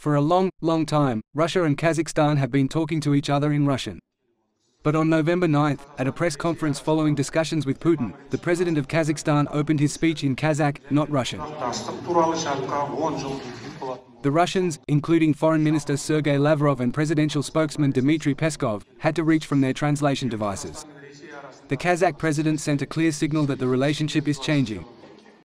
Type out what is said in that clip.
For a long, long time, Russia and Kazakhstan have been talking to each other in Russian. But on November 9th, at a press conference following discussions with Putin, the president of Kazakhstan opened his speech in Kazakh, not Russian. The Russians, including Foreign Minister Sergei Lavrov and presidential spokesman Dmitry Peskov, had to reach from their translation devices. The Kazakh president sent a clear signal that the relationship is changing.